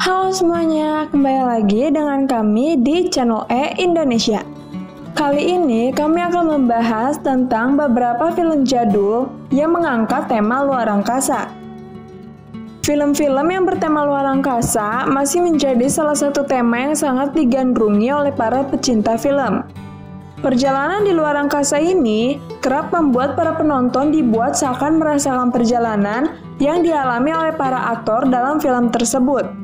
Halo semuanya, kembali lagi dengan kami di channel E Indonesia. Kali ini kami akan membahas tentang beberapa film jadul yang mengangkat tema luar angkasa. Film-film yang bertema luar angkasa masih menjadi salah satu tema yang sangat digandrungi oleh para pecinta film. Perjalanan di luar angkasa ini kerap membuat para penonton dibuat seakan merasakan perjalanan yang dialami oleh para aktor dalam film tersebut.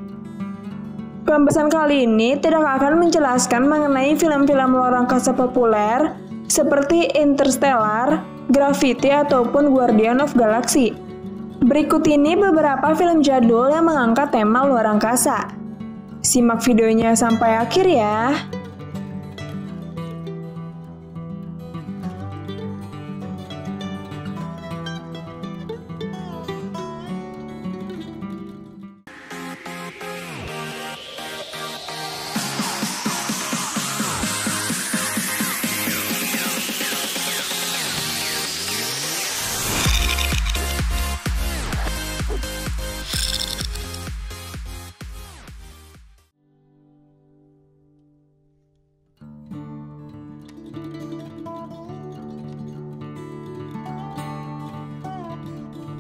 Pembahasan kali ini tidak akan menjelaskan mengenai film-film luar angkasa populer seperti Interstellar, Gravity, ataupun Guardian of Galaxy. Berikut ini beberapa film jadul yang mengangkat tema luar angkasa. Simak videonya sampai akhir ya.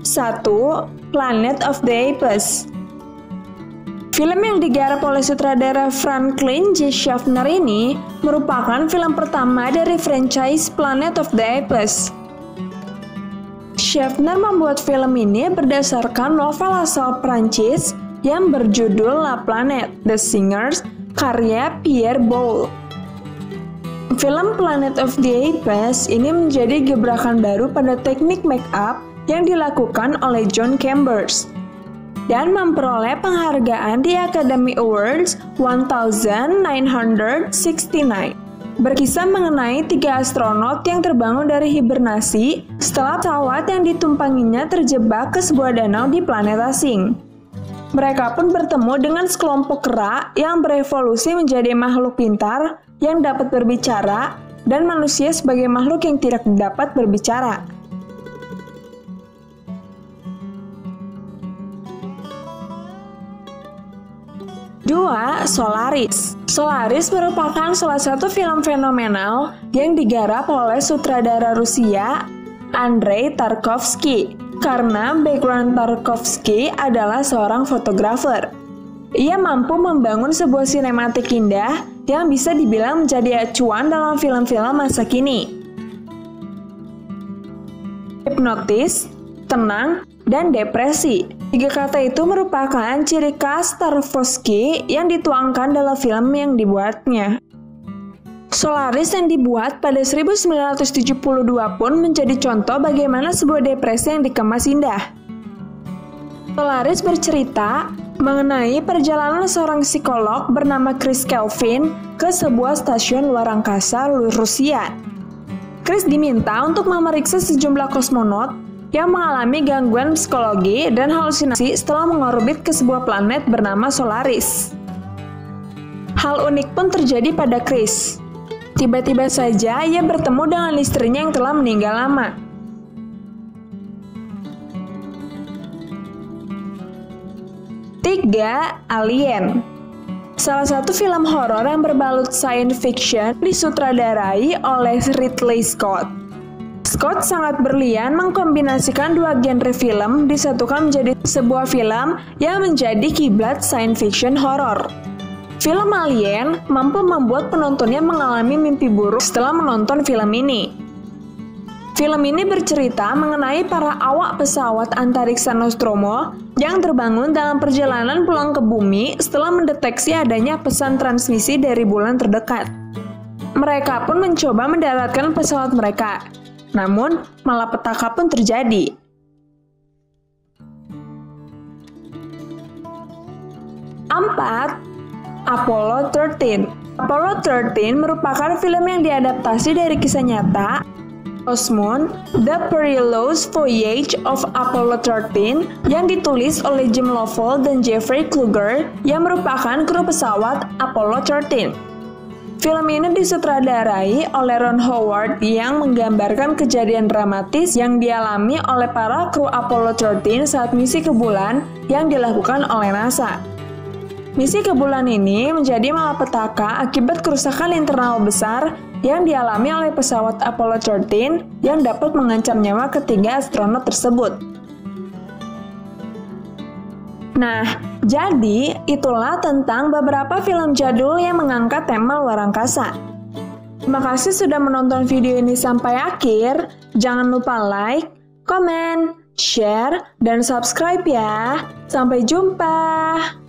1. Planet of the Apes Film yang digarap oleh sutradara Franklin J. Schaffner ini merupakan film pertama dari franchise Planet of the Apes. Schaffner membuat film ini berdasarkan novel asal Prancis yang berjudul La Planète, The Singers, karya Pierre Boulle. Film Planet of the Apes ini menjadi gebrakan baru pada teknik make up yang dilakukan oleh John Chambers dan memperoleh penghargaan di Academy Awards 1969. Berkisah mengenai tiga astronot yang terbangun dari hibernasi setelah pesawat yang ditumpanginya terjebak ke sebuah danau di planet asing. Mereka pun bertemu dengan sekelompok kera yang berevolusi menjadi makhluk pintar yang dapat berbicara dan manusia sebagai makhluk yang tidak dapat berbicara. 2. Solaris Solaris merupakan salah satu film fenomenal yang digarap oleh sutradara Rusia Andrei Tarkovsky karena background Tarkovsky adalah seorang fotografer. Ia mampu membangun sebuah sinematik indah yang bisa dibilang menjadi acuan dalam film-film masa kini. Hipnotis, tenang, dan depresi Tiga kata itu merupakan ciri khas Tarkovsky yang dituangkan dalam film yang dibuatnya. Solaris yang dibuat pada 1972 pun menjadi contoh bagaimana sebuah depresi yang dikemas indah. Solaris bercerita mengenai perjalanan seorang psikolog bernama Chris Kelvin ke sebuah stasiun luar angkasa Rusia. Chris diminta untuk memeriksa sejumlah kosmonot yang mengalami gangguan psikologi dan halusinasi setelah mengorbit ke sebuah planet bernama Solaris. Hal unik pun terjadi pada Chris. Tiba-tiba saja ia bertemu dengan istrinya yang telah meninggal lama. Tiga, Alien Salah satu film horor yang berbalut science fiction disutradarai oleh Ridley Scott. Scott sangat berlian mengkombinasikan dua genre film disatukan menjadi sebuah film yang menjadi kiblat science fiction horror. Film Alien mampu membuat penontonnya mengalami mimpi buruk setelah menonton film ini. Film ini bercerita mengenai para awak pesawat antariksa Nostromo yang terbangun dalam perjalanan pulang ke bumi setelah mendeteksi adanya pesan transmisi dari bulan terdekat. Mereka pun mencoba mendaratkan pesawat mereka, namun, malapetaka pun terjadi. Empat, Apollo 13 Apollo 13 merupakan film yang diadaptasi dari kisah nyata Osmond, The Perilous Voyage of Apollo 13 yang ditulis oleh Jim Lovell dan Jeffrey Kluger yang merupakan kru pesawat Apollo 13. Film ini disutradarai oleh Ron Howard yang menggambarkan kejadian dramatis yang dialami oleh para kru Apollo 13 saat misi ke bulan yang dilakukan oleh NASA. Misi ke bulan ini menjadi malapetaka akibat kerusakan internal besar yang dialami oleh pesawat Apollo 13 yang dapat mengancam nyawa ketiga astronot tersebut. Nah, jadi itulah tentang beberapa film jadul yang mengangkat tema luar angkasa. Terima kasih sudah menonton video ini sampai akhir. Jangan lupa like, komen, share, dan subscribe ya. Sampai jumpa.